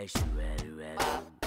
Estuary.